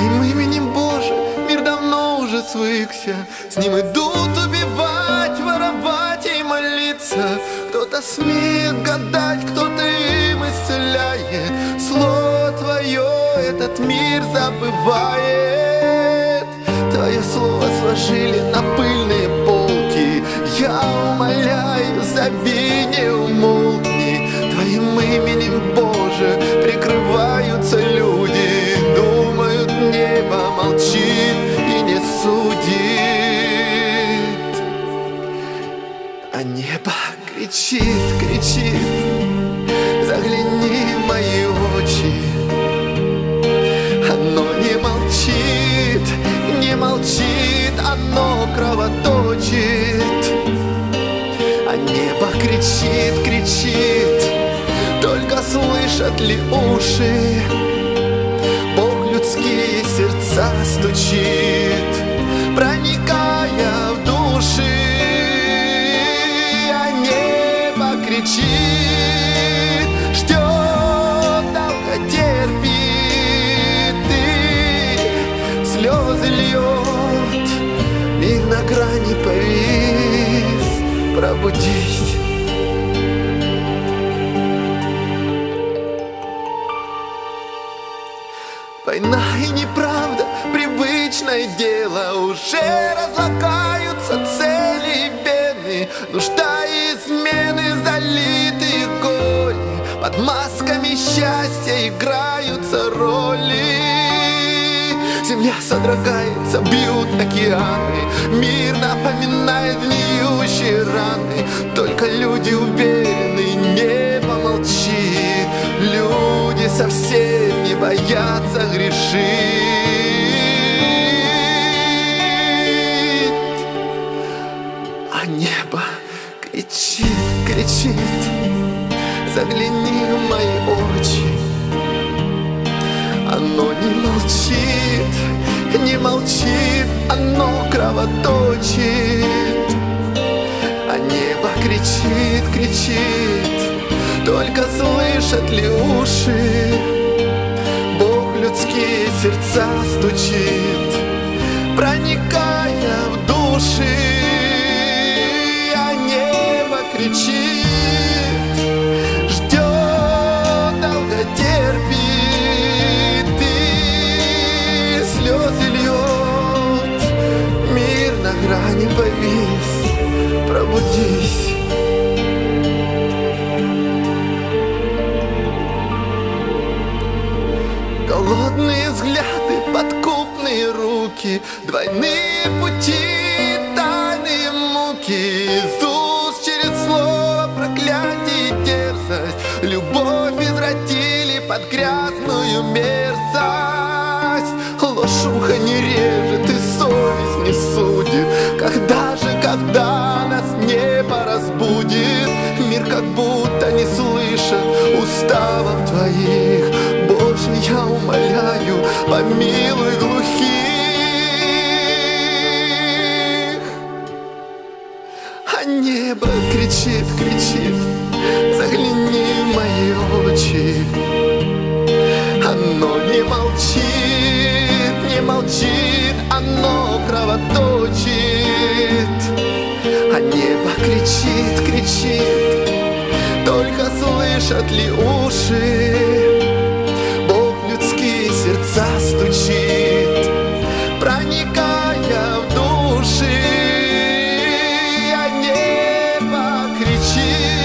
Твоим именем, Боже, мир давно уже свыкся. С ним идут убивать, воровать и молиться. Кто-то смеет гадать, кто-то им исцеляет. Слово Твое этот мир забывает. Твое слово сложили на пыльные полки. Я умоляю, забей, не умолкни. Твоим именем, Боже, прикрываются Оно кровоточит А небо кричит, кричит. Только слышат ли уши? Бог людские сердца стучит Пробудись. Война и неправда, привычное дело Уже разлагаются цели и беды. Нужда и измены, залитые горе. Под масками счастья играются роли. Земля содрогается, бьют океаны. Мир боятся грешить. А небо кричит, кричит Загляни в мои очи. Оно не молчит, не молчит Оно кровоточит. А небо кричит, кричит Только слышат ли уши Людские сердца стучит Проникая в души А небо кричит Ждет, долго терпит И слезы льет. Мир на грани повис Голодные взгляды, подкупные руки Двойные пути, тайные муки. Из через слово проклятие и дерзость. Любовь извратили под грязную мерзость. Ложь ухо не режет и совесть не судит. Когда же, когда нас небо разбудит Мир как будто не слышит уставов твоих помилуй глухих А небо кричит, кричит Загляни в мои очи. Оно не молчит, не молчит Оно кровоточит. А небо кричит, кричит Только слышат ли уши застучит, проникая в души, а небо кричит.